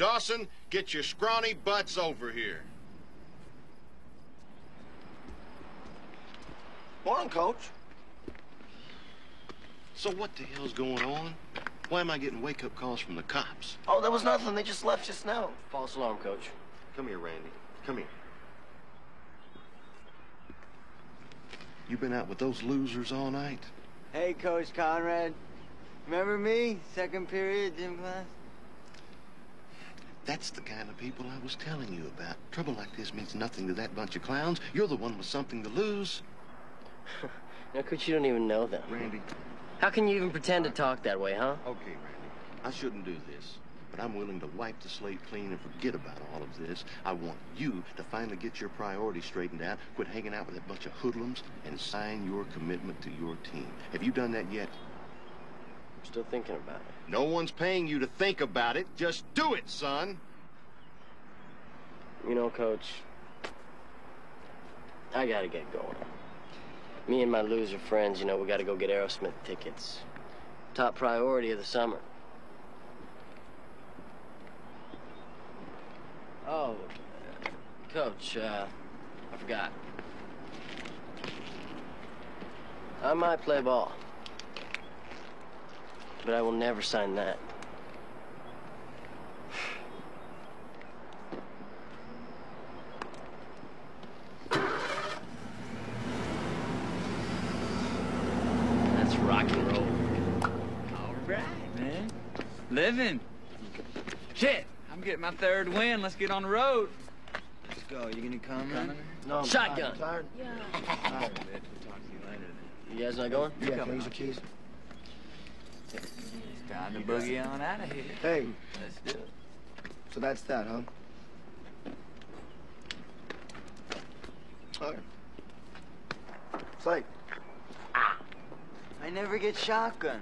Dawson, get your scrawny butts over here. Morning, Coach. So what the hell's going on? Why am I getting wake-up calls from the cops? Oh, there was nothing. They just left just now. False alarm, coach. Come here, Randy. Come here. You been out with those losers all night? Hey, Coach Conrad. Remember me? Second period, gym class? That's the kind of people I was telling you about. Trouble like this means nothing to that bunch of clowns. You're the one with something to lose. Now, coach, you don't even know them. Randy. How can you even pretend to talk that way, huh? Okay, Randy. I shouldn't do this, but I'm willing to wipe the slate clean and forget about all of this. I want you to finally get your priorities straightened out, quit hanging out with that bunch of hoodlums, and sign your commitment to your team. Have you done that yet? I'm still thinking about it. No one's paying you to think about it. Just do it, son. You know, coach, I gotta get going. Me and my loser friends, you know, we gotta go get Aerosmith tickets. Top priority of the summer. Oh, coach, uh, I forgot. I might play ball. But I will never sign that. That's rock and roll. All right, man. Living. Shit, I'm getting my third win. Let's get on the road. Let's go. You gonna come, man? No, I'm Shotgun. tired. Yeah. All right, bitch. We'll talk to you later then. You guys not going? Yeah, can I use your keys? It's time to boogie on out of here. Hey, Let's do it. so that's that, huh? All right. Psych. I never get shotgun.